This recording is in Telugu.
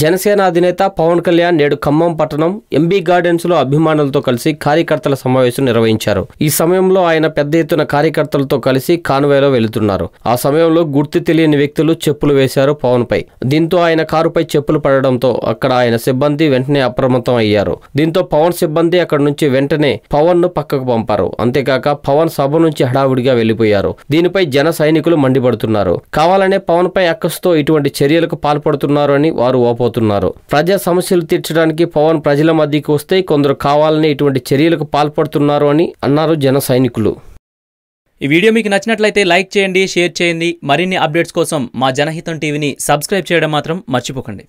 జనసేన అధినేత పవన్ కళ్యాణ్ నేడు ఖమ్మం పట్టణం ఎంబీ గార్డెన్స్లో అభిమానులతో కలిసి కార్యకర్తల సమావేశం నిర్వహించారు. ఈ సమయంలో ఆయన పెద్ద ఎత్తున కార్యకర్తలతో కలిసి కాన్వేలో వెళుతున్నారు. ఆ సమయంలో గుర్తు తెలియని వ్యక్తులు చెప్పులు వేశారు పవన్ పై దీంతో ఆయన కారుపై చెప్పులు పడడంతో అక్కడ ఆయన సిబ్బంది వెంటనే అప్రమత్తం అయ్యారు. దీంతో పవన్ సిబ్బంది అక్కడ నుంచి వెంటనే పవన్ను పక్కకు పంపారు. అంతేకాక పవన్ సభ నుంచి హడావుడిగా వెళ్ళిపోయారు దీనిపై జన సైనికులు మండిపడుతున్నారు. కావాలనే పవన్ పై అక్కసుతో ఇటువంటి చర్యలకు పాల్పడుతున్నారు అని వారు ఓపోతున్నారు ప్రజా సమస్యలు తీర్చడానికి పవన్ ప్రజల మధ్యకి వస్తే కొందరు కావాలని ఇటువంటి చర్యలకు పాల్పడుతున్నారు అని అన్నారు జన సైనికులు. ఈ వీడియో మీకు నచ్చినట్లయితే లైక్ చేయండి షేర్ చేయండి. మరిన్ని అప్డేట్స్ కోసం మా జనహితం టీవీని సబ్స్క్రైబ్ చేయడం మాత్రం మర్చిపోకండి.